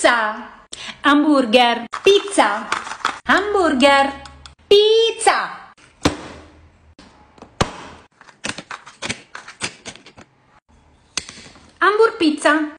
pizza, hamburger, pizza, hamburger, pizza. Hamburg pizza.